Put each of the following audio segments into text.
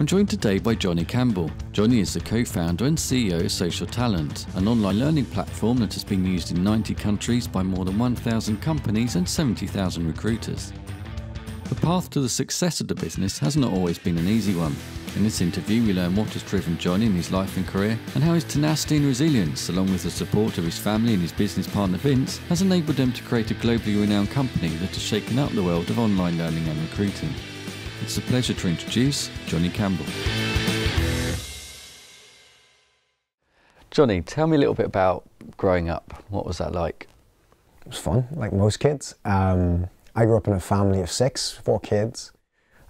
I'm joined today by Johnny Campbell. Johnny is the co founder and CEO of Social Talent, an online learning platform that has been used in 90 countries by more than 1,000 companies and 70,000 recruiters. The path to the success of the business has not always been an easy one. In this interview, we learn what has driven Johnny in his life and career and how his tenacity and resilience, along with the support of his family and his business partner Vince, has enabled them to create a globally renowned company that has shaken up the world of online learning and recruiting. It's a pleasure to introduce Johnny Campbell. Johnny, tell me a little bit about growing up. What was that like? It was fun, like most kids. Um, I grew up in a family of six, four kids.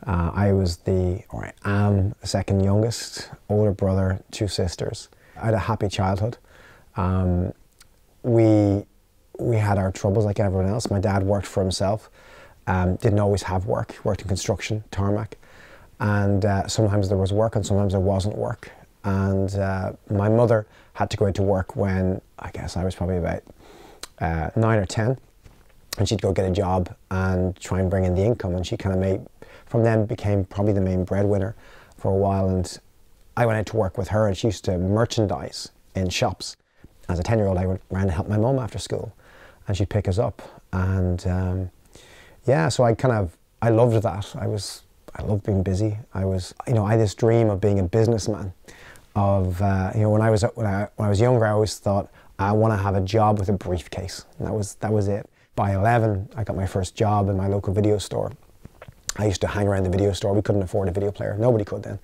Uh, I was the, or I am the second youngest, older brother, two sisters. I had a happy childhood. Um, we, we had our troubles like everyone else. My dad worked for himself, um, didn't always have work, worked in construction, tarmac. And uh, sometimes there was work and sometimes there wasn't work. And uh, my mother had to go into work when I guess I was probably about uh, nine or 10. And she'd go get a job and try and bring in the income. And she kind of made from then became probably the main breadwinner for a while. And I went out to work with her, and she used to merchandise in shops. As a 10 year old, I went around to help my mum after school, and she'd pick us up. And um, yeah, so I kind of, I loved that. I was, I loved being busy. I was, you know, I had this dream of being a businessman. Of, uh, you know, when I was, when I, when I was younger, I always thought, I want to have a job with a briefcase. And that was, that was it. By 11, I got my first job in my local video store. I used to hang around the video store. We couldn't afford a video player. Nobody could then.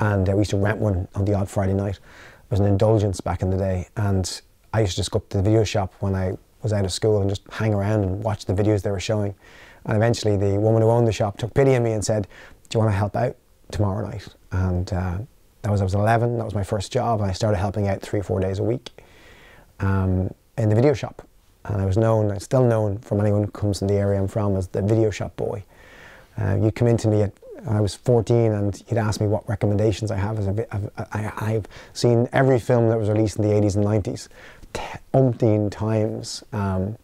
And uh, we used to rent one on the odd Friday night. It was an indulgence back in the day. And I used to just go up to the video shop when I was out of school and just hang around and watch the videos they were showing. And eventually the woman who owned the shop took pity on me and said, do you want to help out tomorrow night? And uh, that was, I was 11. That was my first job. And I started helping out three, four days a week um, in the video shop. And I was known, I'm still known from anyone who comes in the area I'm from as the video shop boy. Uh, you'd come into me at I was 14 and you'd ask me what recommendations I have. As a, I, I've seen every film that was released in the 80s and 90s umpteen times. Um,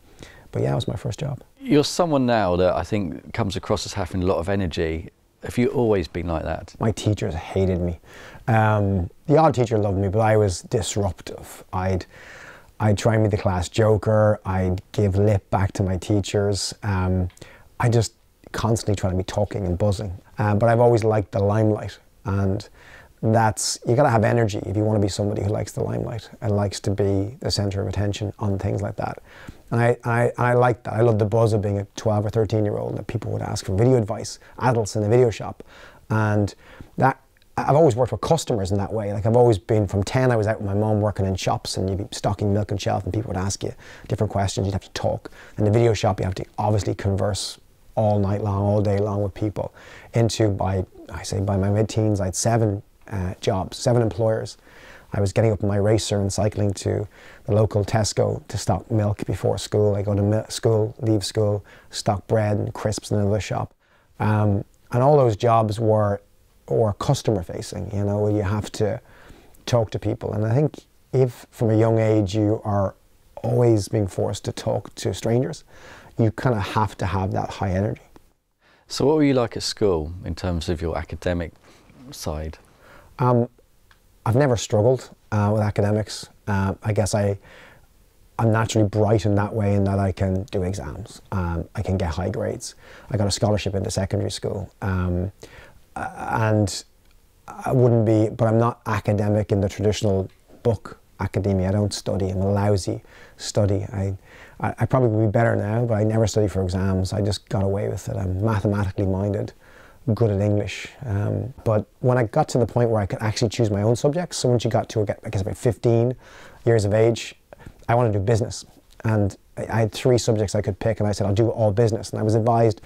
but yeah, it was my first job. You're someone now that I think comes across as having a lot of energy. Have you always been like that? My teachers hated me. Um, the odd teacher loved me, but I was disruptive. I'd, I'd try and be the class joker. I'd give lip back to my teachers. Um, I just constantly trying to be talking and buzzing. Um, but I've always liked the limelight, and that's you got to have energy if you want to be somebody who likes the limelight and likes to be the center of attention on things like that. And I, I, I like that. I love the buzz of being a 12 or 13 year old that people would ask for video advice, adults in the video shop, and that I've always worked with customers in that way. Like I've always been from 10, I was out with my mom working in shops and you'd be stocking milk and shelf and people would ask you different questions. You'd have to talk. In the video shop, you have to obviously converse all night long, all day long with people. Into by, I say by my mid-teens, I had seven uh, jobs, seven employers. I was getting up in my racer and cycling to the local Tesco to stock milk before school. I go to school, leave school, stock bread and crisps in another shop. Um, and all those jobs were, were customer facing, you know, where you have to talk to people. And I think if from a young age you are always being forced to talk to strangers, you kind of have to have that high energy. So, what were you like at school in terms of your academic side? Um, I've never struggled uh, with academics. Uh, I guess I, I'm naturally bright in that way, in that I can do exams. Um, I can get high grades. I got a scholarship into secondary school, um, and I wouldn't be, but I'm not academic in the traditional book academia. I don't study. I'm a lousy study. I, I, I probably would be better now, but I never study for exams. I just got away with it. I'm mathematically minded, good at English. Um, but when I got to the point where I could actually choose my own subjects, so once you got to, I guess, about 15 years of age, I wanted to do business. And I had three subjects I could pick, and I said, I'll do all business. And I was advised,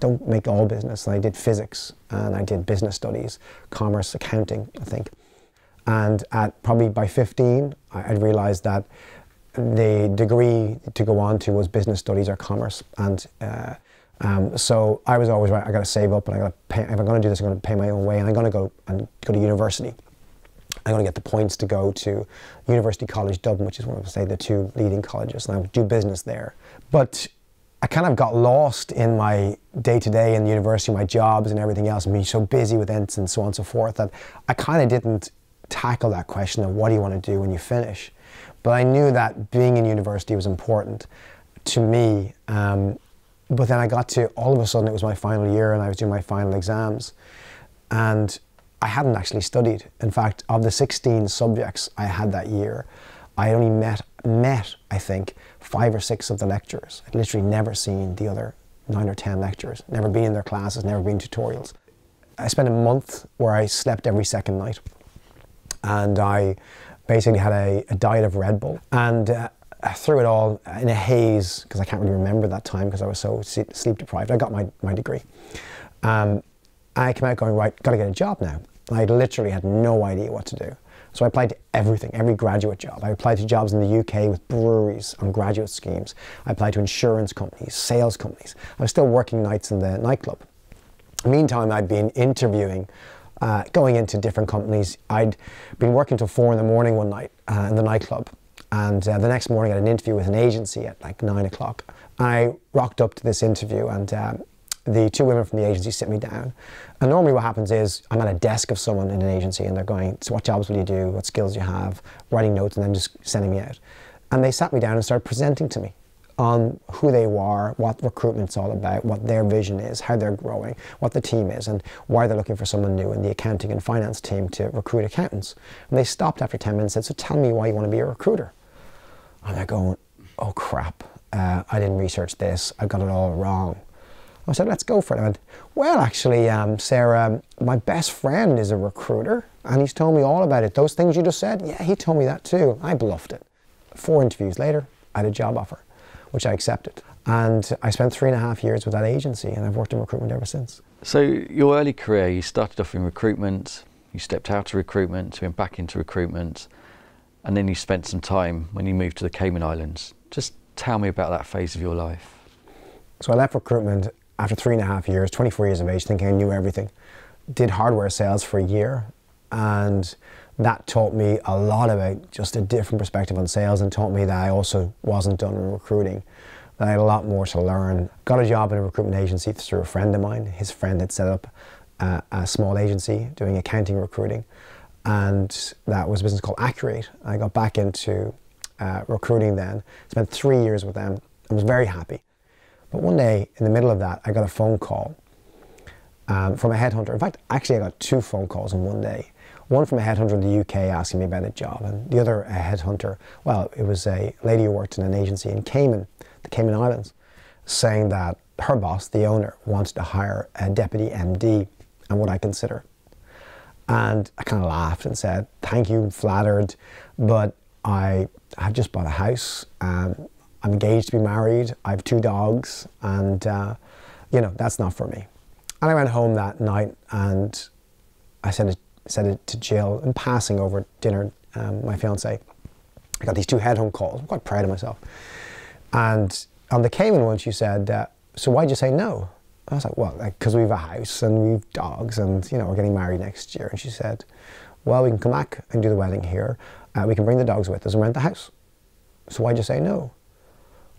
don't make all business. And I did physics, and I did business studies, commerce, accounting, I think. And at probably by 15, I realized that the degree to go on to was business studies or commerce. And uh, um, so I was always right, I got to save up and I got to pay, if I'm going to do this, I'm going to pay my own way and I'm going to go and go to university. I'm going to get the points to go to University College Dublin, which is one of, say, the two leading colleges, and I would do business there. But I kind of got lost in my day to day in the university, my jobs and everything else, and being so busy with ents and so on and so forth that I kind of didn't tackle that question of what do you want to do when you finish. But I knew that being in university was important to me. Um, but then I got to all of a sudden it was my final year and I was doing my final exams, and I hadn't actually studied. In fact, of the 16 subjects I had that year, I only met met I think five or six of the lecturers. I'd literally never seen the other nine or ten lecturers, never been in their classes, never been tutorials. I spent a month where I slept every second night. And I basically had a, a diet of Red Bull. And uh, through it all, in a haze, because I can't really remember that time because I was so sleep deprived, I got my, my degree. Um, I came out going, right, got to get a job now. I literally had no idea what to do. So I applied to everything, every graduate job. I applied to jobs in the UK with breweries on graduate schemes. I applied to insurance companies, sales companies. I was still working nights in the nightclub. Meantime, I'd been interviewing, uh, going into different companies. I'd been working till four in the morning one night uh, in the nightclub. And uh, the next morning, I had an interview with an agency at like nine o'clock. I rocked up to this interview, and um, the two women from the agency sit me down. And normally what happens is I'm at a desk of someone in an agency and they're going, so what jobs will you do? What skills do you have? Writing notes and then just sending me out. And they sat me down and started presenting to me on who they are, what recruitment's all about, what their vision is, how they're growing, what the team is, and why they're looking for someone new in the accounting and finance team to recruit accountants. And they stopped after 10 minutes and said, so tell me why you want to be a recruiter. And they're going, oh crap, uh, I didn't research this, I got it all wrong. I said, let's go for it. I went, well, actually, um, Sarah, my best friend is a recruiter and he's told me all about it. Those things you just said, yeah, he told me that too. I bluffed it. Four interviews later, I had a job offer, which I accepted. And I spent three and a half years with that agency and I've worked in recruitment ever since. So, your early career, you started off in recruitment, you stepped out of recruitment, you went back into recruitment, and then you spent some time when you moved to the Cayman Islands. Just tell me about that phase of your life. So, I left recruitment after three and a half years, 24 years of age, thinking I knew everything. Did hardware sales for a year, and that taught me a lot about just a different perspective on sales and taught me that I also wasn't done in recruiting, that I had a lot more to learn. Got a job in a recruitment agency through a friend of mine. His friend had set up a small agency doing accounting recruiting, and that was a business called Accurate. I got back into uh, recruiting then, spent three years with them, and was very happy. But one day, in the middle of that, I got a phone call um, from a headhunter. In fact, actually, I got two phone calls in one day. One from a headhunter in the UK asking me about a job, and the other a headhunter, well, it was a lady who worked in an agency in Cayman, the Cayman Islands, saying that her boss, the owner, wanted to hire a deputy MD and would I consider? And I kind of laughed and said, thank you, flattered, but I have just bought a house. Um, I'm engaged to be married. I have two dogs, and uh, you know that's not for me. And I went home that night, and I said it, said it to Jill in passing over dinner. Um, my fiance, I got these two head home calls. I'm quite proud of myself. And on the Cayman one, she said, uh, "So why'd you say no?" I was like, "Well, because like, we have a house and we have dogs, and you know we're getting married next year." And she said, "Well, we can come back and do the wedding here. Uh, we can bring the dogs with us and rent the house." So why'd you say no?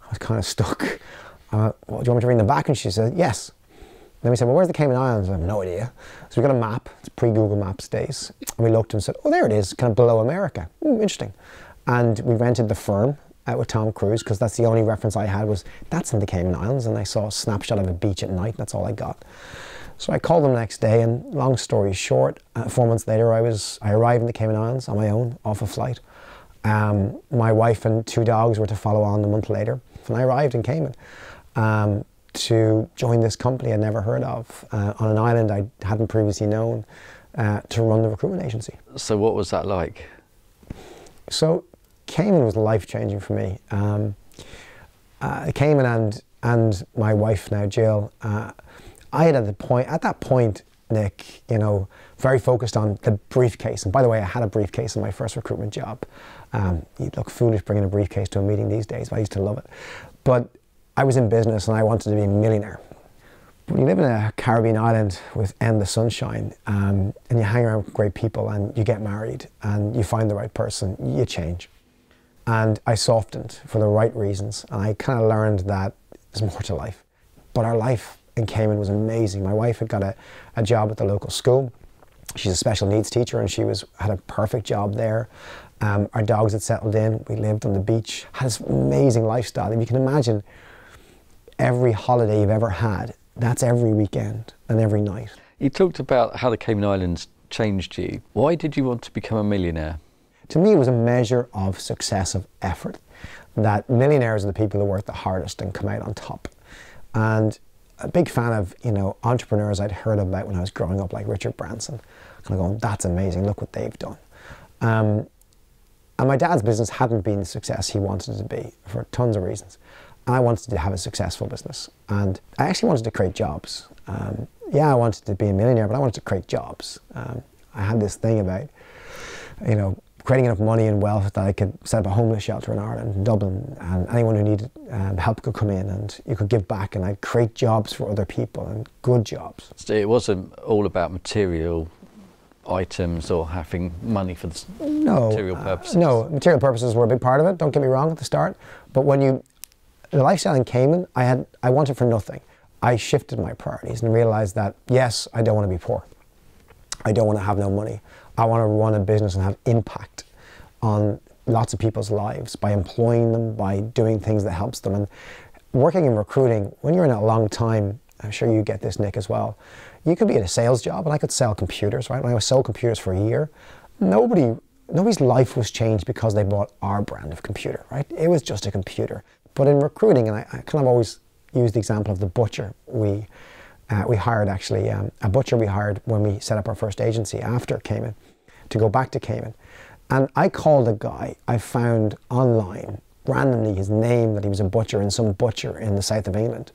I was kind of stuck. Uh, well, do you want me to bring them back? And she said, yes. Then we said, well, where's the Cayman Islands? I have no idea. So we got a map, it's pre-Google Maps days. And we looked and said, oh, there it is, kind of below America. Ooh, interesting. And we rented the firm out with Tom Cruise because that's the only reference I had was, that's in the Cayman Islands. And I saw a snapshot of a beach at night. That's all I got. So I called them the next day and long story short, uh, four months later, I was, I arrived in the Cayman Islands on my own, off a flight. Um, my wife and two dogs were to follow on a month later. And I arrived in Cayman um, to join this company I'd never heard of uh, on an island I hadn't previously known uh, to run the recruitment agency. So, what was that like? So, Cayman was life changing for me. Um, uh, Cayman and and my wife now, Jill. Uh, I had at the point at that point, Nick, you know, very focused on the briefcase. And by the way, I had a briefcase in my first recruitment job. Um, you'd look foolish bringing a briefcase to a meeting these days, but I used to love it. But I was in business and I wanted to be a millionaire. When you live in a Caribbean island with endless sunshine um, and you hang around with great people and you get married and you find the right person, you change. And I softened for the right reasons. And I kind of learned that there's more to life. But our life in Cayman was amazing. My wife had got a, a job at the local school. She's a special needs teacher and she was had a perfect job there. Um, our dogs had settled in. We lived on the beach. Had this amazing lifestyle. If you can imagine every holiday you've ever had, that's every weekend and every night. You talked about how the Cayman Islands changed you. Why did you want to become a millionaire? To me, it was a measure of success of effort. That millionaires are the people who work the hardest and come out on top. And a big fan of you know entrepreneurs I'd heard about when I was growing up, like Richard Branson. Kind of going, that's amazing. Look what they've done. Um, and my dad's business hadn't been the success he wanted it to be for tons of reasons. And I wanted to have a successful business. And I actually wanted to create jobs. Um, yeah, I wanted to be a millionaire, but I wanted to create jobs. Um, I had this thing about, you know, creating enough money and wealth that I could set up a homeless shelter in Ireland, in Dublin, and anyone who needed um, help could come in and you could give back and I'd create jobs for other people and good jobs. So it wasn't all about material items or having money for the no, material uh, purposes? Uh, no, material purposes were a big part of it, don't get me wrong at the start. But when you, the lifestyle in Cayman, I, had, I wanted for nothing. I shifted my priorities and realized that, yes, I don't want to be poor. I don't want to have no money. I want to run a business and have impact on lots of people's lives by employing them, by doing things that helps them. And working in recruiting, when you're in a long time, I'm sure you get this, Nick, as well. You could be in a sales job, and I could sell computers, right? When I was sold computers for a year, nobody, nobody's life was changed because they bought our brand of computer, right? It was just a computer. But in recruiting, and I, I kind of always use the example of the butcher we uh, we hired actually um, a butcher we hired when we set up our first agency after Cayman to go back to Cayman. And I called a guy I found online randomly his name that he was a butcher in some butcher in the south of England.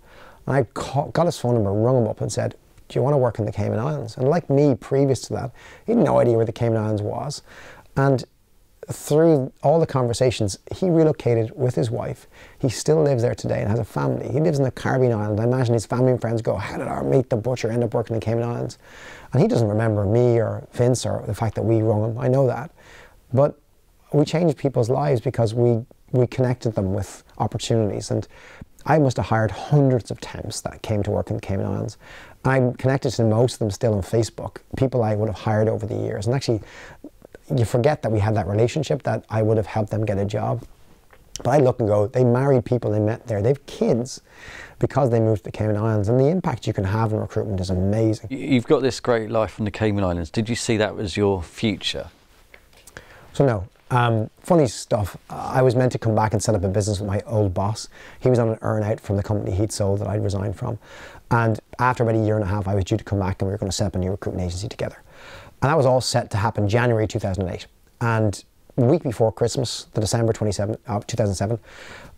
And I got his phone number, rung him up, and said, Do you want to work in the Cayman Islands? And like me, previous to that, he had no idea where the Cayman Islands was. And through all the conversations, he relocated with his wife. He still lives there today and has a family. He lives in the Caribbean island. I imagine his family and friends go, How did our mate, the butcher, end up working in the Cayman Islands? And he doesn't remember me or Vince or the fact that we rung him. I know that. But we changed people's lives because we, we connected them with opportunities. And I must have hired hundreds of temps that came to work in the Cayman Islands. I'm connected to most of them still on Facebook, people I would have hired over the years. And actually, you forget that we had that relationship that I would have helped them get a job. But I look and go, they married people they met there. They have kids because they moved to the Cayman Islands. And the impact you can have in recruitment is amazing. You've got this great life in the Cayman Islands. Did you see that as your future? So, no. Um, funny stuff. I was meant to come back and set up a business with my old boss. He was on an earn out from the company he'd sold that I'd resigned from. And after about a year and a half, I was due to come back and we were going to set up a new recruitment agency together. And that was all set to happen January 2008. And week before Christmas, the December 27, uh, 2007,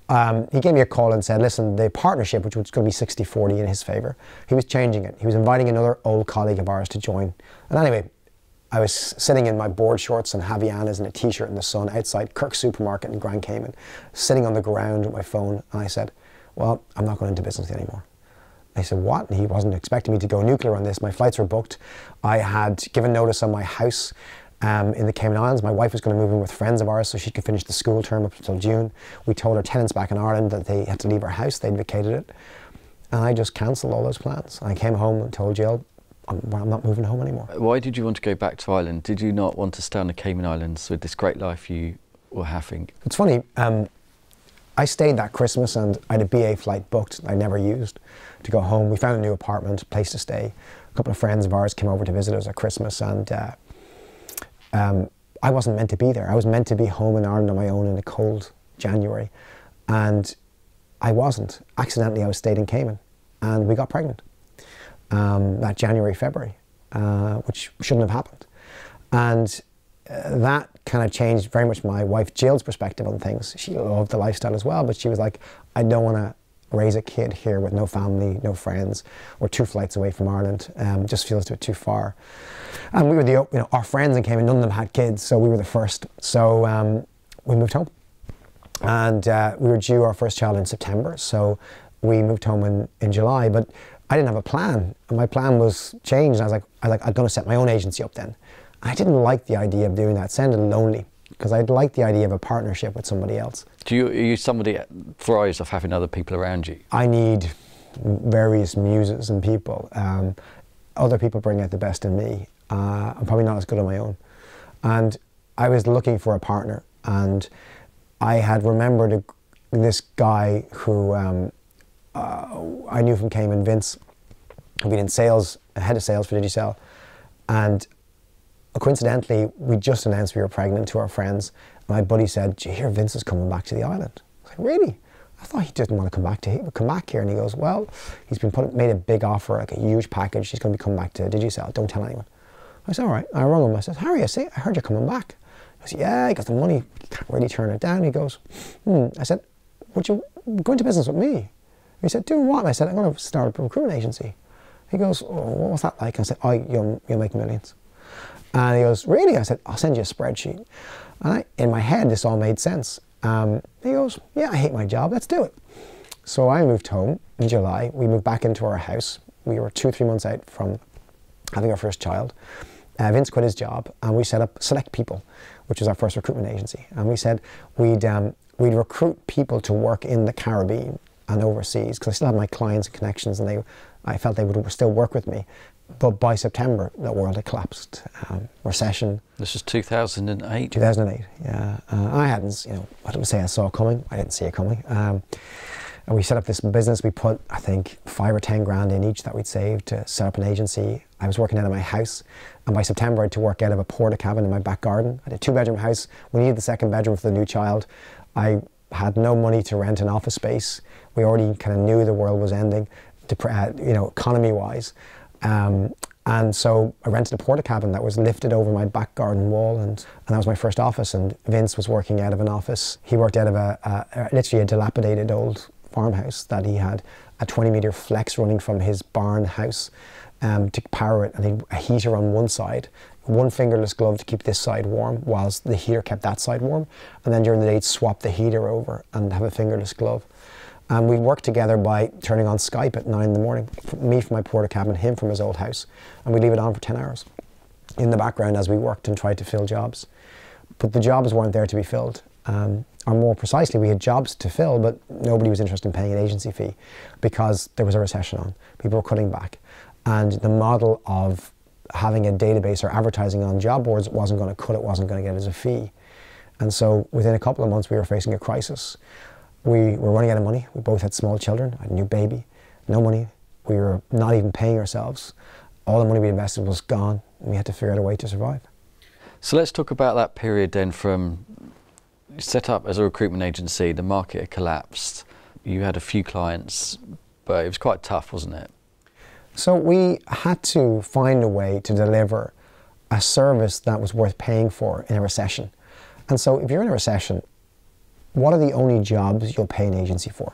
um, he gave me a call and said, listen, the partnership, which was going to be 60 40 in his favour, he was changing it. He was inviting another old colleague of ours to join. And anyway, I was sitting in my board shorts and Havaianas and a t shirt in the sun outside Kirk Supermarket in Grand Cayman, sitting on the ground with my phone. And I said, Well, I'm not going into business anymore. I said, what? And he wasn't expecting me to go nuclear on this. My flights were booked. I had given notice on my house um, in the Cayman Islands. My wife was going to move in with friends of ours so she could finish the school term up until June. We told our tenants back in Ireland that they had to leave our house. They'd vacated it. And I just cancelled all those plans. I came home and told Jill, I'm, I'm, not moving home anymore. Why did you want to go back to Ireland? Did you not want to stay on the Cayman Islands with this great life you were having? It's funny. Um, I stayed that Christmas and I had a BA flight booked I never used to go home. We found a new apartment, a place to stay. A couple of friends of ours came over to visit us at Christmas and uh, um, I wasn't meant to be there. I was meant to be home in Ireland on my own in a cold January and I wasn't. Accidentally, I was stayed in Cayman and we got pregnant um, that January, February, uh, which shouldn't have happened. And uh, that kind of changed very much my wife Jill's perspective on things. She loved the lifestyle as well, but she was like, I don't want to raise a kid here with no family, no friends. We're two flights away from Ireland. Um, just feels a bit too far. And we were the, you know, our friends and came and none of them had kids, so we were the first. So um, we moved home. And uh, we were due our first child in September, so we moved home in, in July. But I didn't have a plan. And my plan was changed. I was like, I was like, I'm going to set my own agency up then. I didn't like the idea of doing that. It sounded lonely. because I'd like the idea of a partnership with somebody else. Do you, are you somebody that thrives off having other people around you? I need various muses and people. Um, other people bring out the best in me. Uh, I'm probably not as good on my own. And I was looking for a partner, and I had remembered a, this guy who um, uh, I knew from Cayman, Vince, who'd been in sales, head of sales for Digicel. And coincidentally, we just announced we were pregnant to our friends. My buddy said, Do you hear Vince is coming back to the island? I was like, Really? I thought he didn't want to come back to he would come back here. And he goes, Well, he's been put, made a big offer, like a huge package. He's going to be coming back to Did you Digicel. Don't tell anyone. I said, All right. I rung him. I said, Harry, I, see, I heard you're coming back. I said, Yeah, he got the money. Can't really turn it down. He goes, Hmm. I said, Would you go into business with me? He said, Do what? I said, I'm going to start a recruitment agency. He goes, oh, What's that like? I said, Oh, you'll, you'll make millions. And he goes, Really? I said, I'll send you a spreadsheet. And I, in my head, this all made sense. Um, he goes, Yeah, I hate my job. Let's do it. So I moved home in July. We moved back into our house. We were two, three months out from having our first child. Uh, Vince quit his job and we set up Select People, which was our first recruitment agency. And we said we'd, um, we'd recruit people to work in the Caribbean and overseas because I still had my clients and connections and they, I felt they would still work with me. But by September, the world had collapsed. Um, recession. This was 2008. 2008, yeah. Uh, I hadn't, you know, I don't say I saw it coming. I didn't see it coming. Um, and we set up this business. We put, I think, five or 10 grand in each that we'd saved to set up an agency. I was working out of my house. And by September, I had to work out of a porta cabin in my back garden. I had a two bedroom house. We needed the second bedroom for the new child. I had no money to rent an office space. We already kind of knew the world was ending, uh, you know, economy wise. Um, and so I rented a porta cabin that was lifted over my back garden wall, and, and that was my first office. And Vince was working out of an office. He worked out of a, a literally a dilapidated old farmhouse that he had a 20 meter flex running from his barn house um, to power it, and a heater on one side, one fingerless glove to keep this side warm, whilst the heater kept that side warm. And then during the day, swap the heater over and have a fingerless glove. And we worked together by turning on Skype at nine in the morning. Me from my Portakabin, him from his old house, and we leave it on for ten hours in the background as we worked and tried to fill jobs. But the jobs weren't there to be filled. Um, or more precisely, we had jobs to fill, but nobody was interested in paying an agency fee because there was a recession on. People were cutting back. And the model of having a database or advertising on job boards wasn't going to cut it, wasn't going to get as a fee. And so within a couple of months, we were facing a crisis. We were running out of money. We both had small children, I had a new baby, no money. We were not even paying ourselves. All the money we invested was gone, and we had to figure out a way to survive. So let's talk about that period then from set up as a recruitment agency, the market had collapsed. You had a few clients, but it was quite tough, wasn't it? So we had to find a way to deliver a service that was worth paying for in a recession. And so if you're in a recession, what are the only jobs you'll pay an agency for?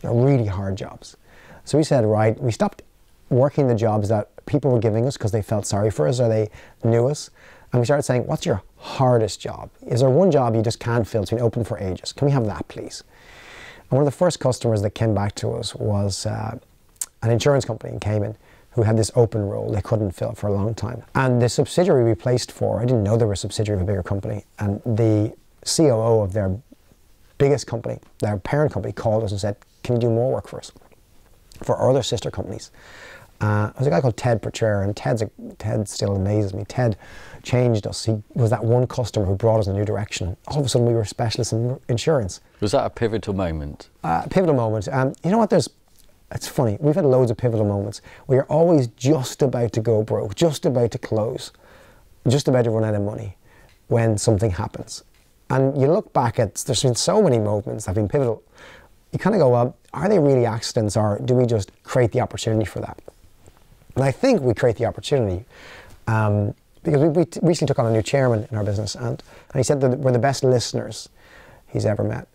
They're really hard jobs. So we said, right, we stopped working the jobs that people were giving us because they felt sorry for us or they knew us. And we started saying, what's your hardest job? Is there one job you just can't fill? It's been open for ages. Can we have that, please? And one of the first customers that came back to us was uh, an insurance company in Cayman who had this open role they couldn't fill for a long time. And the subsidiary we placed for, I didn't know they were a subsidiary of a bigger company, and the COO of their biggest company, their parent company, called us and said, Can you do more work for us? For our other sister companies. Uh, there's a guy called Ted Percher, and Ted's a, Ted still amazes me. Ted changed us. He was that one customer who brought us in a new direction. All of a sudden, we were specialists in insurance. Was that a pivotal moment? Uh, pivotal moment. Um, you know what? There's. It's funny. We've had loads of pivotal moments. We are always just about to go broke, just about to close, just about to run out of money, when something happens. And you look back at. There's been so many moments that have been pivotal. You kind of go, well, are they really accidents, or do we just create the opportunity for that? And I think we create the opportunity um, because we, we recently took on a new chairman in our business, and, and he said that we're the best listeners he's ever met.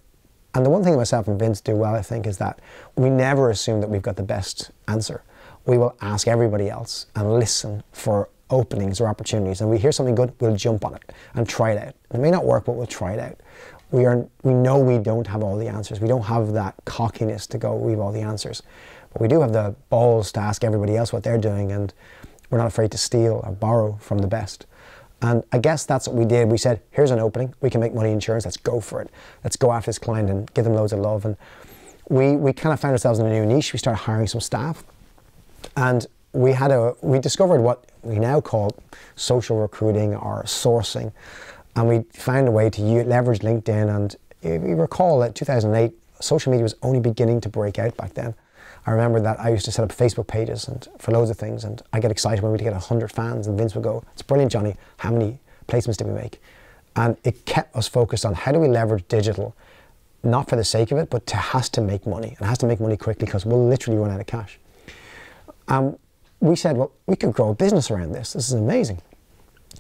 And the one thing myself and Vince do well, I think, is that we never assume that we've got the best answer. We will ask everybody else and listen for openings or opportunities. And we hear something good, we'll jump on it and try it out. It may not work, but we'll try it out. We, are, we know we don't have all the answers. We don't have that cockiness to go, we have all the answers. But we do have the balls to ask everybody else what they're doing, and we're not afraid to steal or borrow from the best. And I guess that's what we did. We said, here's an opening. We can make money in insurance. Let's go for it. Let's go after this client and give them loads of love. And we, we kind of found ourselves in a new niche. We started hiring some staff. And we had a we discovered what we now call social recruiting or sourcing, and we found a way to leverage LinkedIn. And if you recall, that 2008, social media was only beginning to break out back then. I remember that I used to set up Facebook pages and for loads of things, and I get excited when we'd get 100 fans, and Vince would go, "It's brilliant, Johnny. How many placements did we make?" And it kept us focused on how do we leverage digital, not for the sake of it, but to has to make money. It has to make money quickly because we'll literally run out of cash. Um, we said, well, we could grow a business around this. This is amazing.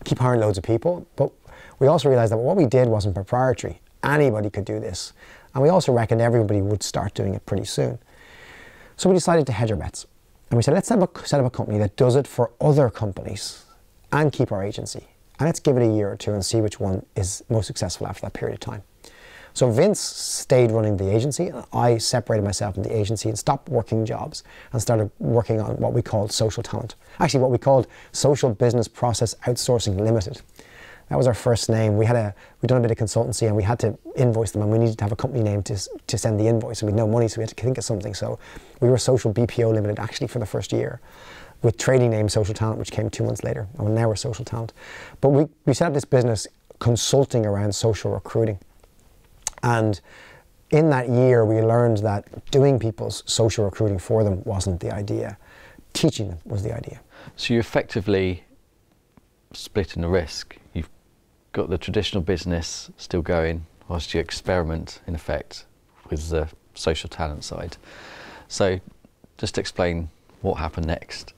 Keep hiring loads of people, but we also realized that what we did wasn't proprietary. Anybody could do this. And we also reckoned everybody would start doing it pretty soon. So we decided to hedge our bets. And we said, let's set up, a, set up a company that does it for other companies and keep our agency. And let's give it a year or two and see which one is most successful after that period of time. So Vince stayed running the agency. I separated myself from the agency and stopped working jobs and started working on what we called social talent. Actually, what we called Social Business Process Outsourcing Limited. That was our first name. We had a we'd done a bit of consultancy and we had to invoice them and we needed to have a company name to, to send the invoice and we had no money so we had to think of something. So we were Social BPO Limited actually for the first year with trading name Social Talent, which came two months later. And now we're Social Talent. But we, we set up this business consulting around social recruiting. And in that year, we learned that doing people's social recruiting for them wasn't the idea. Teaching them was the idea. So you effectively splitting the risk. You've got the traditional business still going, whilst you experiment, in effect, with the social talent side. So just explain what happened next.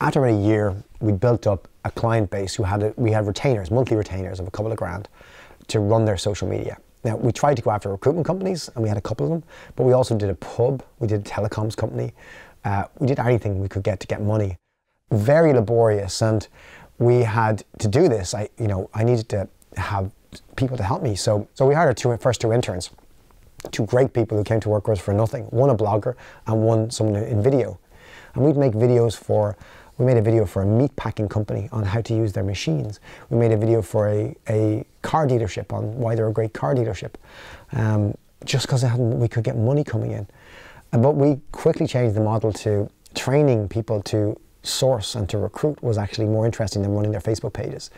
After about a year, we built up a client base who had a, we had retainers, monthly retainers of a couple of grand, to run their social media. Now, we tried to go after recruitment companies, and we had a couple of them, but we also did a pub, we did a telecoms company, uh, we did anything we could get to get money. Very laborious, and we had to do this. I, you know, I needed to have people to help me, so so we hired our two first two interns, two great people who came to work with us for nothing. One a blogger, and one someone in video, and we'd make videos for we made a video for a meat packing company on how to use their machines. We made a video for a, a car dealership on why they're a great car dealership, um, just because we could get money coming in. But we quickly changed the model to training people to source and to recruit was actually more interesting than running their Facebook pages.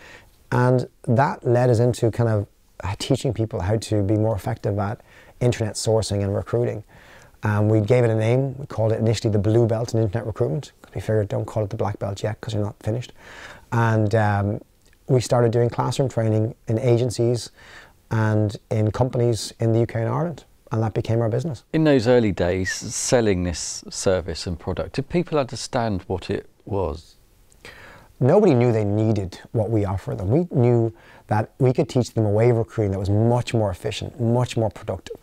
And that led us into kind of uh, teaching people how to be more effective at internet sourcing and recruiting. Um, we gave it a name. We called it initially the Blue Belt in Internet Recruitment we figured don't call it the black belt yet because you're not finished. And um, we started doing classroom training in agencies and in companies in the UK and Ireland. And that became our business. In those early days, selling this service and product, did people understand what it was? Nobody knew they needed what we offer them. We knew that we could teach them a way of recruiting that was much more efficient, much more productive.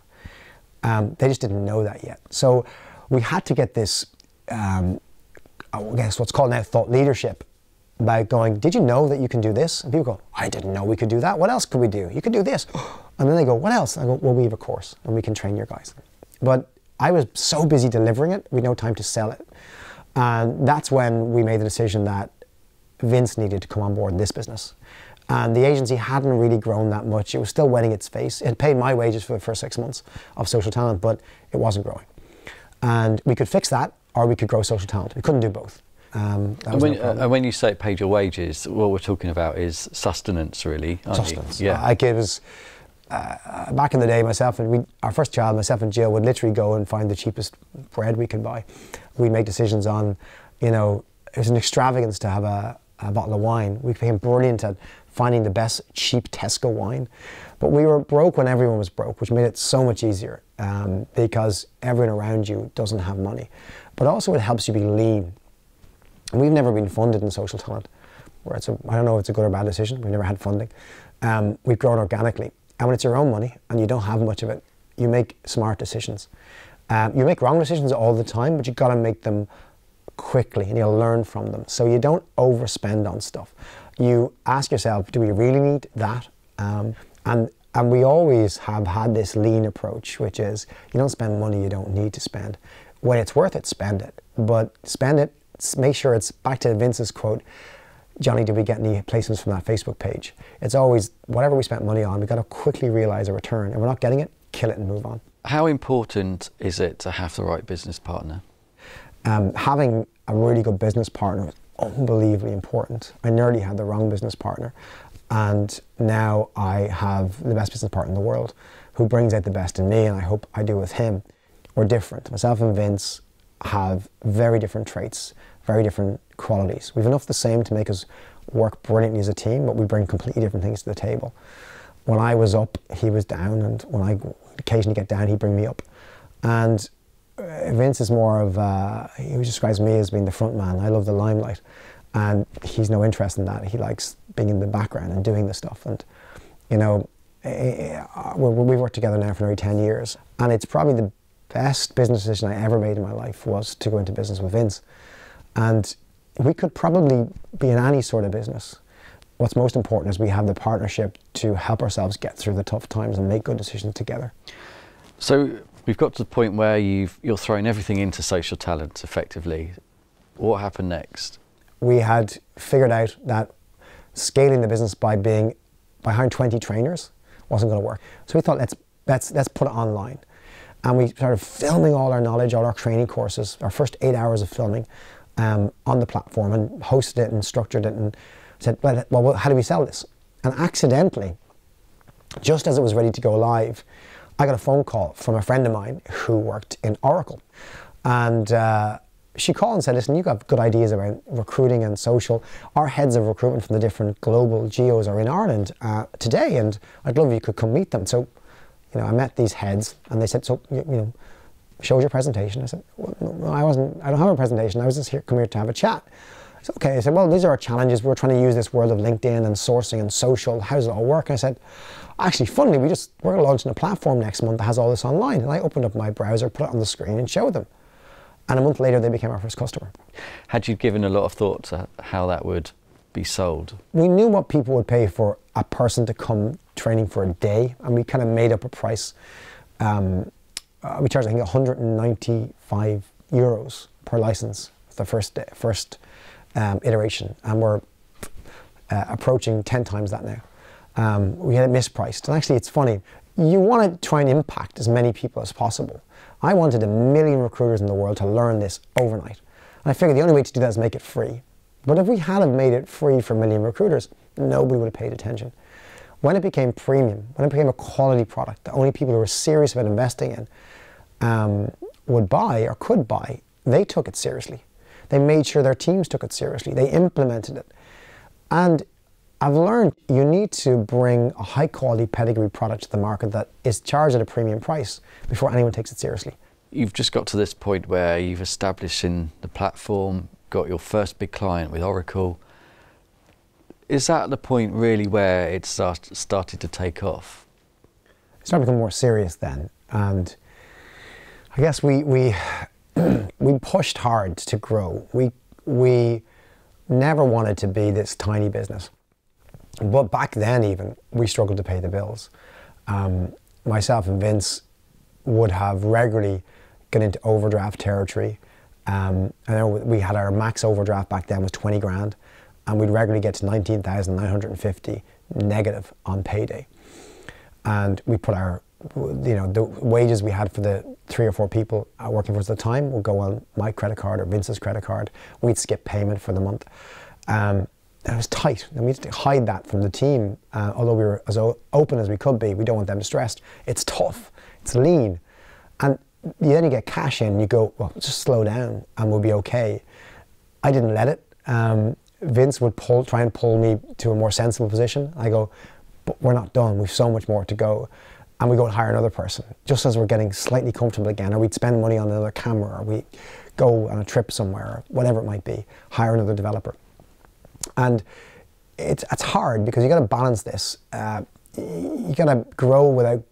Um, they just didn't know that yet. So we had to get this um, I guess what's called now thought leadership by going, did you know that you can do this? And people go, I didn't know we could do that. What else could we do? You could do this. And then they go, what else? I go, well, we have a course and we can train your guys. But I was so busy delivering it, we had no time to sell it. And that's when we made the decision that Vince needed to come on board in this business. And the agency hadn't really grown that much. It was still wetting its face. It paid my wages for the first six months of social talent, but it wasn't growing. And we could fix that or we could grow social talent. We couldn't do both. Um, and, when, no uh, when, you say paid your wages, what we're talking about is sustenance, really. sustenance. You? Yeah. I was uh, back in the day. Myself and we, our first child, myself and Jill, would literally go and find the cheapest bread we could buy. We'd make decisions on, you know, it was an extravagance to have a, a bottle of wine. We became brilliant at finding the best cheap Tesco wine. But we were broke when everyone was broke, which made it so much easier um, because everyone around you doesn't have money but also it helps you be lean. We've never been funded in social talent, where it's a, I don't know if it's a good or bad decision, we've never had funding. Um, we've grown organically. And when it's your own money and you don't have much of it, you make smart decisions. Um, you make wrong decisions all the time, but you've got to make them quickly and you'll learn from them. So you don't overspend on stuff. You ask yourself, do we really need that? Um, and and we always have had this lean approach, which is you don't spend money you don't need to spend when it's worth it, spend it. But spend it, make sure it's back to Vince's quote Johnny, did we get any placements from that Facebook page? It's always whatever we spent money on, we've got to quickly realize a return. And we're not getting it, kill it and move on. How important is it to have the right business partner? Um, having a really good business partner is unbelievably important. I nearly had the wrong business partner, and now I have the best business partner in the world who brings out the best in me, and I hope I do with him. We're different. Myself and Vince have very different traits, very different qualities. We've enough the same to make us work brilliantly as a team, but we bring completely different things to the table. When I was up, he was down, and when I occasionally get down, he'd bring me up. And uh, Vince is more of, uh, he describes me as being the front man. I love the limelight. And he's no interest in that. He likes being in the background and doing the stuff. And, you know, eh, eh, we've worked together now for nearly 10 years. And it's probably the best business decision I ever made in my life was to go into business with Vince. And we could probably be in any sort of business. What's most important is we have the partnership to help ourselves get through the tough times and make good decisions together. So we've got to the point where you've, you're throwing everything into social talent effectively. What happened next? We had figured out that scaling the business by being by hiring 20 trainers wasn't going to work. So we thought let's let's let's put it online. And we started filming all our knowledge, all our training courses, our first eight hours of filming um, on the platform and hosted it and structured it and said, well, well, how do we sell this? And accidentally, just as it was ready to go live, I got a phone call from a friend of mine who worked in Oracle. And uh, she called and said, listen, you've got good ideas around recruiting and social. Our heads of recruitment from the different global geos are in Ireland uh, today, and I'd love if you could come meet them. So, you know, I met these heads, and they said, so, you, you know, showed your presentation. I said, well, no, I wasn't, I don't have a presentation. I was just here, come here to have a chat. I said, okay. I said, well, these are our challenges. We're trying to use this world of LinkedIn and sourcing and social. How does it all work? I said, actually, funnily, we just, we're launching a platform next month that has all this online. And I opened up my browser, put it on the screen and showed them. And a month later, they became our first customer. Had you given a lot of thought to how that would be sold? We knew what people would pay for a person to come training for a day, and we kind of made up a price. Um, uh, we charged, I think, 195 euros per license the first day, first um, iteration, and we're uh, approaching 10 times that now. Um, we had it mispriced, and actually, it's funny. You want to try and impact as many people as possible. I wanted a million recruiters in the world to learn this overnight. And I figured the only way to do that is make it free. But if we had have made it free for a million recruiters, nobody would have paid attention. When it became premium, when it became a quality product that only people who were serious about investing in um, would buy or could buy, they took it seriously. They made sure their teams took it seriously. They implemented it. And I've learned you need to bring a high quality pedigree product to the market that is charged at a premium price before anyone takes it seriously. You've just got to this point where you've established in the platform, got your first big client with Oracle. Is that the point really where it start, started to take off? It started to become more serious then. And I guess we, we, we pushed hard to grow. We, we never wanted to be this tiny business. But back then, even, we struggled to pay the bills. Um, myself and Vince would have regularly got into overdraft territory. Um, I know we had our max overdraft back then was 20 grand, and we'd regularly get to 19,950 negative on payday. And we put our, you know, the wages we had for the three or four people working for us at the time would go on my credit card or Vince's credit card. We'd skip payment for the month. Um, and it was tight. And we had to hide that from the team. Uh, although we were as open as we could be, we don't want them stressed. It's tough. It's lean. And you then you get cash in, you go, well, just slow down and we'll be okay. I didn't let it. Um, Vince would pull, try and pull me to a more sensible position. I go, but we're not done. We've so much more to go. And we go and hire another person, just as we're getting slightly comfortable again, or we'd spend money on another camera, or we go on a trip somewhere, or whatever it might be, hire another developer. And it's, it's hard because you got to balance this. Uh, you got to grow without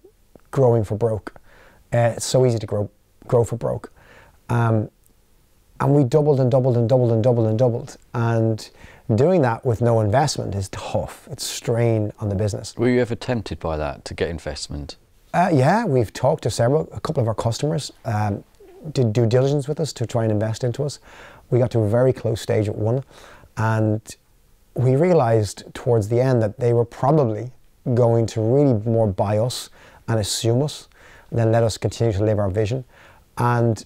growing for broke. Uh, it's so easy to grow, grow for broke. Um, and we doubled and doubled and doubled and doubled and doubled. And doing that with no investment is tough. It's strain on the business. Were you ever tempted by that to get investment? Uh, yeah, we've talked to several, a couple of our customers um, did due diligence with us to try and invest into us. We got to a very close stage at one, and we realized towards the end that they were probably going to really more buy us and assume us than let us continue to live our vision. And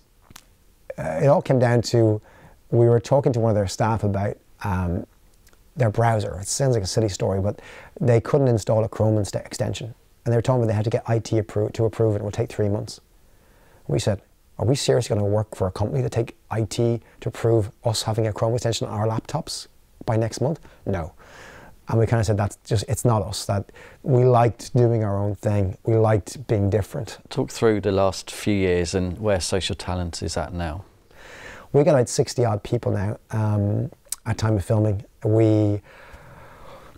it all came down to we were talking to one of their staff about um, their browser. It sounds like a silly story, but they couldn't install a Chrome extension. And they were telling me they had to get IT approved to approve it. It would take three months. We said, are we seriously going to work for a company to take IT to approve us having a Chrome extension on our laptops by next month? No. And we kind of said that's just, it's not us. That we liked doing our own thing. We liked being different. Talk through the last few years and where social talent is at now. We got about 60 odd people now um, at time of filming. We,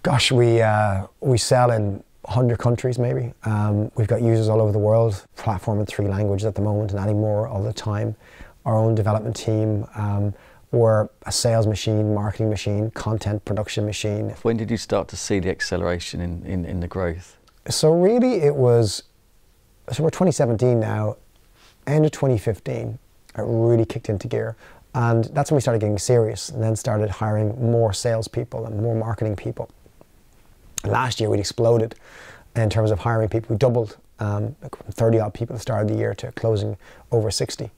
gosh, we, uh, we sell in 100 countries maybe. Um, we've got users all over the world, platform in three languages at the moment and adding more all the time. Our own development team, um, we're a sales machine, marketing machine, content production machine. When did you start to see the acceleration in, in, in the growth? So really it was, so we're 2017 now, end of 2015, it really kicked into gear. And that's when we started getting serious and then started hiring more salespeople and more marketing people. Last year, we exploded in terms of hiring people. We doubled um, 30 odd people at the start of the year to closing over 60. It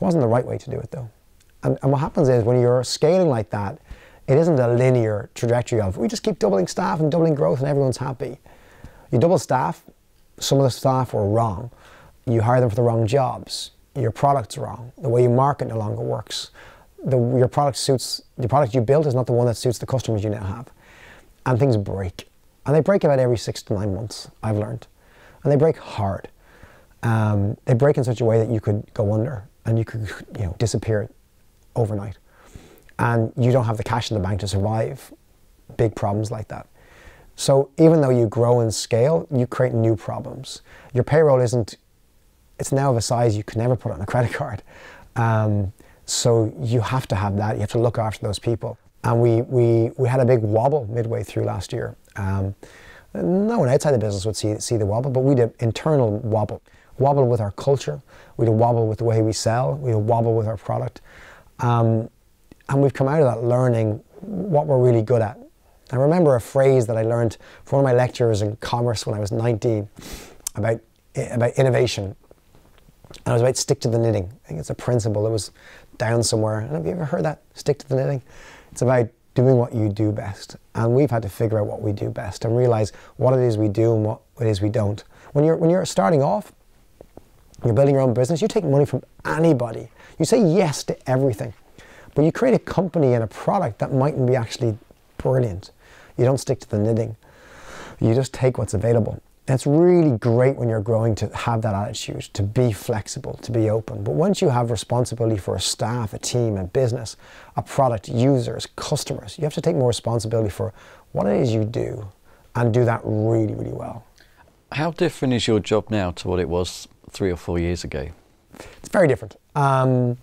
wasn't the right way to do it though. And, and what happens is when you're scaling like that, it isn't a linear trajectory of we just keep doubling staff and doubling growth and everyone's happy. You double staff, some of the staff were wrong. You hire them for the wrong jobs. Your product's wrong. The way you market no longer works. The, your product suits the product you built is not the one that suits the customers you now have and things break. And they break about every six to nine months, I've learned. And they break hard. Um, they break in such a way that you could go under and you could you know, disappear overnight. And you don't have the cash in the bank to survive big problems like that. So even though you grow in scale, you create new problems. Your payroll isn't, it's now of a size you can never put on a credit card. Um, so you have to have that. You have to look after those people. And we, we, we had a big wobble midway through last year. Um, no one outside the business would see, see the wobble, but we did internal wobble. Wobble with our culture, we did wobble with the way we sell, we did wobble with our product. Um, and we've come out of that learning what we're really good at. I remember a phrase that I learned from one of my lecturers in commerce when I was 19 about, about innovation. And it was about stick to the knitting. I think it's a principle that was down somewhere. And have you ever heard that? Stick to the knitting? It's about doing what you do best. And we've had to figure out what we do best and realize what it is we do and what it is we don't. When you're, when you're starting off, you're building your own business, you take money from anybody. You say yes to everything. But you create a company and a product that mightn't be actually brilliant. You don't stick to the knitting. You just take what's available. It's really great when you're growing to have that attitude, to be flexible, to be open. But once you have responsibility for a staff, a team, a business, a product, users, customers, you have to take more responsibility for what it is you do and do that really, really well. How different is your job now to what it was three or four years ago? It's very different. Um,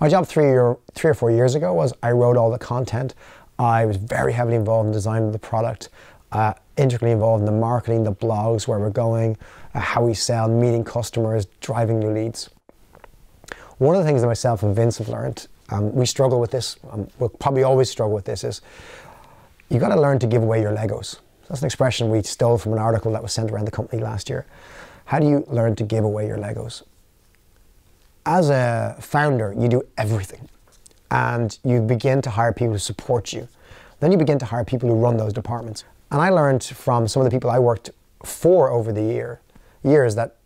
my job three or, three or four years ago was I wrote all the content. I was very heavily involved in the design of the product uh, integrally involved in the marketing, the blogs, where we're going, uh, how we sell, meeting customers, driving new leads. One of the things that myself and Vince have learned, um, we struggle with this, um, we'll probably always struggle with this, is you got to learn to give away your Legos. That's an expression we stole from an article that was sent around the company last year. How do you learn to give away your Legos? As a founder, you do everything and you begin to hire people to support you. Then you begin to hire people who run those departments. And I learned from some of the people I worked for over the year, years that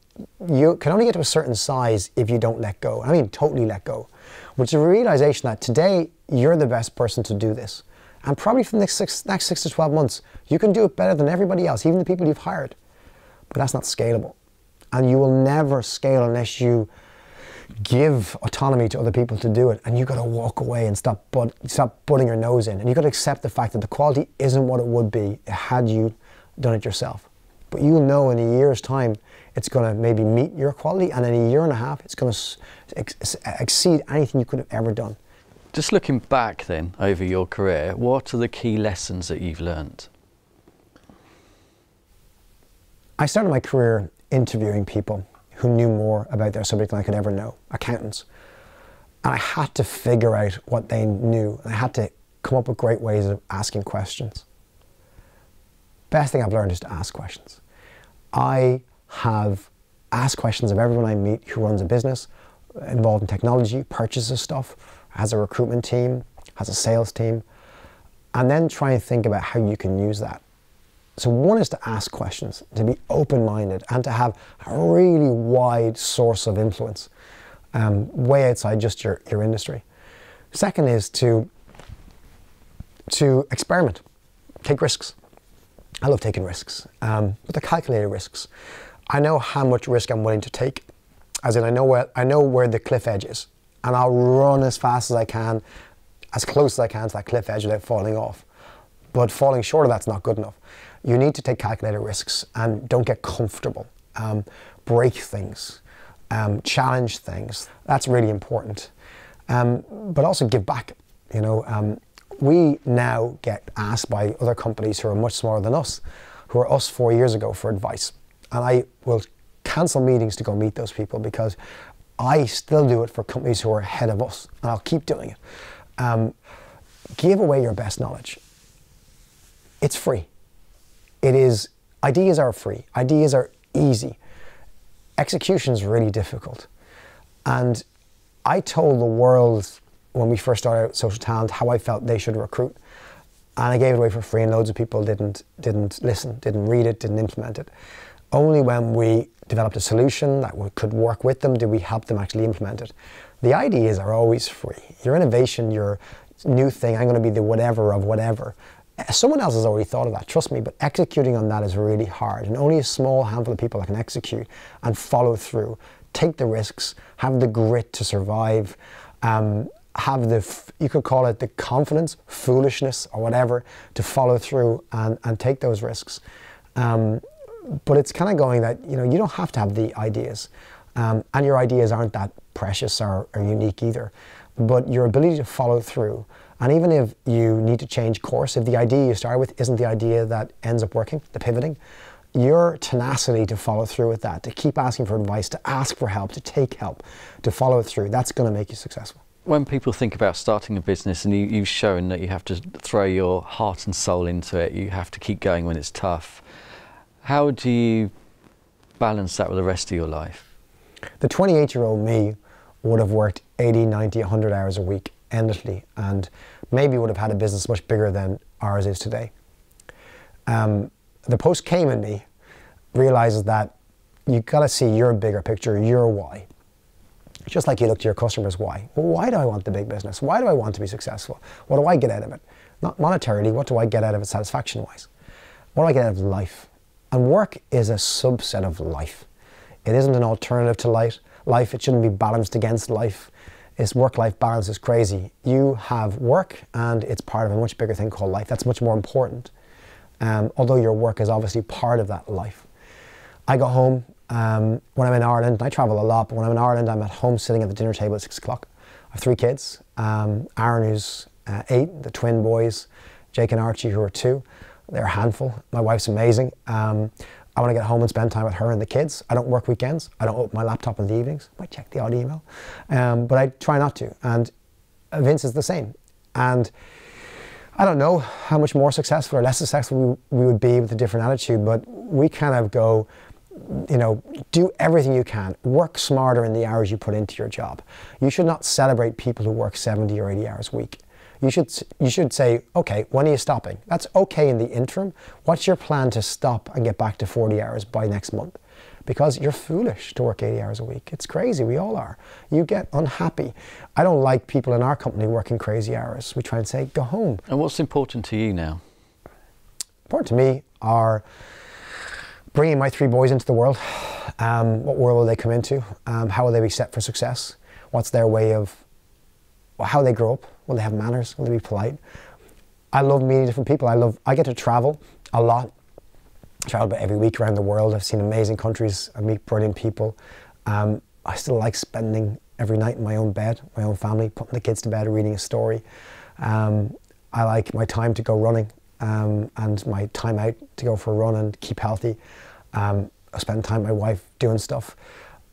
you can only get to a certain size if you don't let go. I mean, totally let go. Which is a realization that today you're the best person to do this. And probably for the next six, next six to 12 months, you can do it better than everybody else, even the people you've hired. But that's not scalable. And you will never scale unless you give autonomy to other people to do it and you've got to walk away and stop but stop putting your nose in and you've got to accept the fact that the quality isn't what it would be had you done it yourself. But you'll know in a year's time it's going to maybe meet your quality and in a year and a half it's going to ex exceed anything you could have ever done. Just looking back then over your career what are the key lessons that you've learned? I started my career interviewing people who knew more about their subject than I could ever know, accountants. And I had to figure out what they knew. and I had to come up with great ways of asking questions. Best thing I've learned is to ask questions. I have asked questions of everyone I meet who runs a business, involved in technology, purchases stuff, has a recruitment team, has a sales team, and then try and think about how you can use that. So one is to ask questions, to be open-minded, and to have a really wide source of influence, um, way outside just your, your industry. Second is to to experiment, take risks. I love taking risks, um, but the calculated risks. I know how much risk I'm willing to take, as in I know where I know where the cliff edge is, and I'll run as fast as I can, as close as I can to that cliff edge without falling off. But falling short of that's not good enough. You need to take calculated risks and don't get comfortable. Um, break things, um, challenge things. That's really important. Um, but also give back. You know, um, we now get asked by other companies who are much smaller than us, who are us four years ago for advice. And I will cancel meetings to go meet those people because I still do it for companies who are ahead of us, and I'll keep doing it. Um, give away your best knowledge. It's free. It is, ideas are free, ideas are easy. Execution is really difficult. And I told the world when we first started Social Talent how I felt they should recruit. And I gave it away for free, and loads of people didn't, didn't listen, didn't read it, didn't implement it. Only when we developed a solution that we could work with them did we help them actually implement it. The ideas are always free. Your innovation, your new thing, I'm going to be the whatever of whatever. Someone else has already thought of that, trust me, but executing on that is really hard. And only a small handful of people that can execute and follow through, take the risks, have the grit to survive, um, have the, you could call it the confidence, foolishness, or whatever, to follow through and, and take those risks. Um, but it's kind of going that, you know, you don't have to have the ideas. Um, and your ideas aren't that precious or, or unique either. But your ability to follow through, and even if you need to change course, if the idea you start with isn't the idea that ends up working, the pivoting, your tenacity to follow through with that, to keep asking for advice, to ask for help, to take help, to follow it through, that's going to make you successful when people think about starting a business and you, have shown that you have to throw your heart and soul into it, you have to keep going when it's tough, how do you balance that with the rest of your life? The 28 year old me would have worked 80, 90, 100 hours a week endlessly and maybe would have had a business much bigger than ours is today. Um, the post came in me realizes that you got to see your bigger picture, your why. Just like you look to your customers, why? Well, why do I want the big business? Why do I want to be successful? What do I get out of it? Not monetarily, what do I get out of it satisfaction wise? What do I get out of life? And work is a subset of life. It isn't an alternative to life. Life, it shouldn't be balanced against life. Its work-life balance is crazy. You have work and it's part of a much bigger thing called life. That's much more important. Um, although your work is obviously part of that life. I go home um, when I'm in Ireland, I travel a lot, but when I'm in Ireland, I'm at home sitting at the dinner table at six o'clock. I have three kids. Um, Aaron, who's uh, eight, the twin boys, Jake and Archie, who are two. They're a handful. My wife's amazing. Um, I want to get home and spend time with her and the kids. I don't work weekends. I don't open my laptop in the evenings. I might check the odd email, um, but I try not to. And Vince is the same. And I don't know how much more successful or less successful we, we would be with a different attitude, but we kind of go, you know, do everything you can. Work smarter in the hours you put into your job. You should not celebrate people who work 70 or 80 hours a week. You should, you should say, okay, when are you stopping? That's okay in the interim. What's your plan to stop and get back to 40 hours by next month? Because you're foolish to work 80 hours a week. It's crazy, we all are. You get unhappy. I don't like people in our company working crazy hours. We try and say, go home. And what's important to you now? Important to me are bringing my three boys into the world. Um, what world will they come into? Um, how will they be set for success? What's their way of how they grow up? Will they have manners? Will they be polite? I love meeting different people. I love. I get to travel a lot. I travel about every week around the world. I've seen amazing countries. I meet brilliant people. Um, I still like spending every night in my own bed, my own family, putting the kids to bed, reading a story. Um, I like my time to go running um, and my time out to go for a run and keep healthy. Um, I spend time with my wife doing stuff.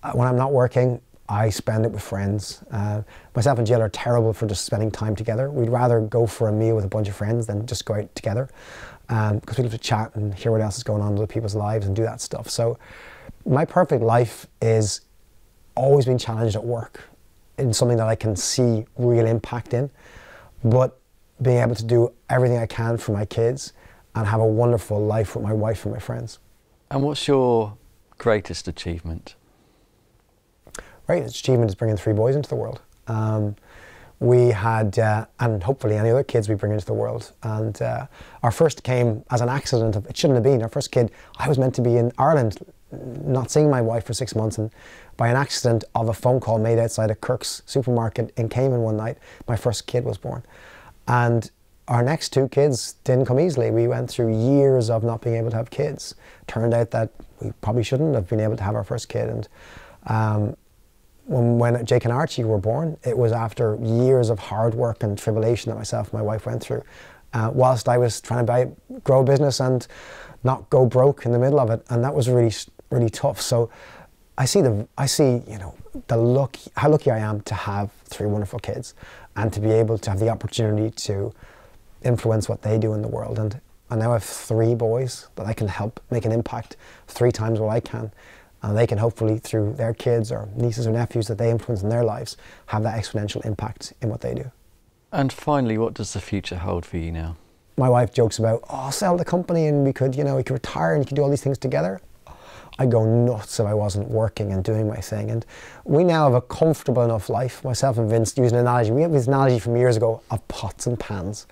Uh, when I'm not working, I spend it with friends. Uh, myself and Jill are terrible for just spending time together. We'd rather go for a meal with a bunch of friends than just go out together because um, we love to chat and hear what else is going on in other people's lives and do that stuff. So my perfect life is always being challenged at work in something that I can see real impact in, but being able to do everything I can for my kids and have a wonderful life with my wife and my friends. And what's your greatest achievement? Greatest achievement is bringing three boys into the world. Um, we had, uh, and hopefully any other kids we bring into the world. And uh, our first came as an accident. Of, it shouldn't have been. Our first kid, I was meant to be in Ireland, not seeing my wife for six months, and by an accident of a phone call made outside a Kirk's supermarket in Cayman one night, my first kid was born. And our next two kids didn't come easily. We went through years of not being able to have kids. Turned out that we probably shouldn't have been able to have our first kid. And um, when, when Jake and Archie were born, it was after years of hard work and tribulation that myself and my wife went through. Uh, whilst I was trying to buy, grow a business and not go broke in the middle of it, and that was really, really tough. So, I see the, I see, you know, the luck, how lucky I am to have three wonderful kids, and to be able to have the opportunity to influence what they do in the world. And I now have three boys that I can help make an impact three times what I can. And they can hopefully, through their kids or nieces or nephews that they influence in their lives, have that exponential impact in what they do. And finally, what does the future hold for you now? My wife jokes about, oh, sell the company and we could, you know, we could retire and you could do all these things together. I'd go nuts if I wasn't working and doing my thing. And we now have a comfortable enough life. Myself and Vince using an analogy. We have this analogy from years ago of pots and pans.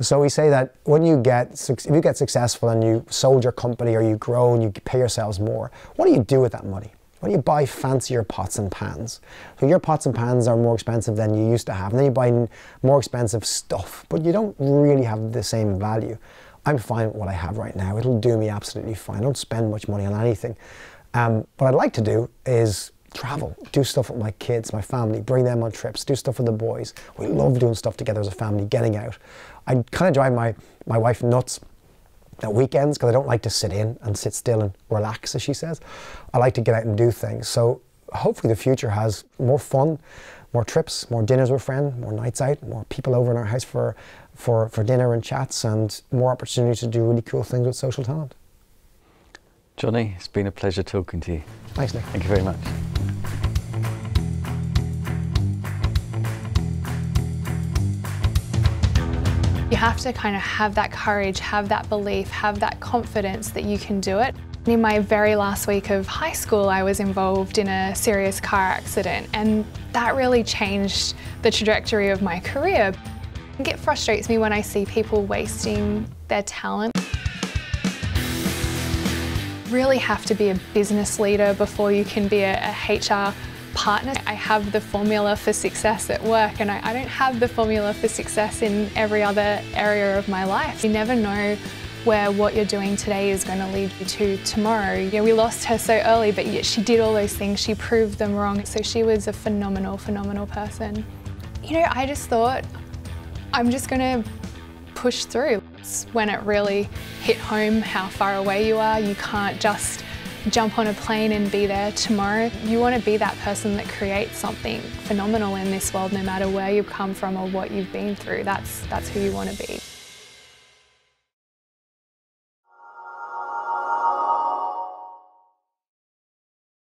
So we say that when you get, if you get successful and you sold your company or you grow and you pay yourselves more, what do you do with that money? What do you buy fancier pots and pans? So your pots and pans are more expensive than you used to have. And then you buy more expensive stuff, but you don't really have the same value. I'm fine with what I have right now. It'll do me absolutely fine. I don't spend much money on anything. Um, what I'd like to do is travel, do stuff with my kids, my family, bring them on trips, do stuff with the boys. We love doing stuff together as a family, getting out. I kind of drive my, my wife nuts at weekends because I don't like to sit in and sit still and relax, as she says. I like to get out and do things. So hopefully the future has more fun, more trips, more dinners with friends, more nights out, more people over in our house for, for, for dinner and chats, and more opportunity to do really cool things with social talent. Johnny, it's been a pleasure talking to you. Thanks, Nick. Thank you very much. You have to kind of have that courage, have that belief, have that confidence that you can do it. In my very last week of high school, I was involved in a serious car accident and that really changed the trajectory of my career. It frustrates me when I see people wasting their talent. Really have to be a business leader before you can be a, a HR partner. I have the formula for success at work and I, I don't have the formula for success in every other area of my life. You never know where what you're doing today is going to lead you to tomorrow. You know, we lost her so early, but yet she did all those things. She proved them wrong. So she was a phenomenal, phenomenal person. You know, I just thought, I'm just going to push through. It's when it really hit home how far away you are. You can't just jump on a plane and be there tomorrow. You want to be that person that creates something phenomenal in this world no matter where you've come from or what you've been through. That's, that's who you want to be.